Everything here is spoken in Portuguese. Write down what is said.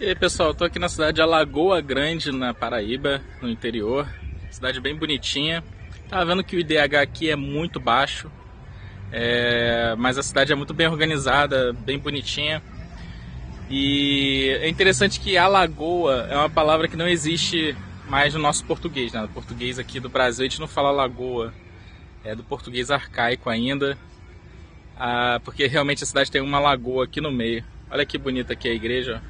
E aí pessoal, estou aqui na cidade de Alagoa Grande, na Paraíba, no interior. Cidade bem bonitinha. Tava vendo que o IDH aqui é muito baixo, é... mas a cidade é muito bem organizada, bem bonitinha. E é interessante que Alagoa é uma palavra que não existe mais no nosso português. Né? No português aqui do Brasil a gente não fala lagoa, é do português arcaico ainda, ah, porque realmente a cidade tem uma lagoa aqui no meio. Olha que bonita aqui a igreja.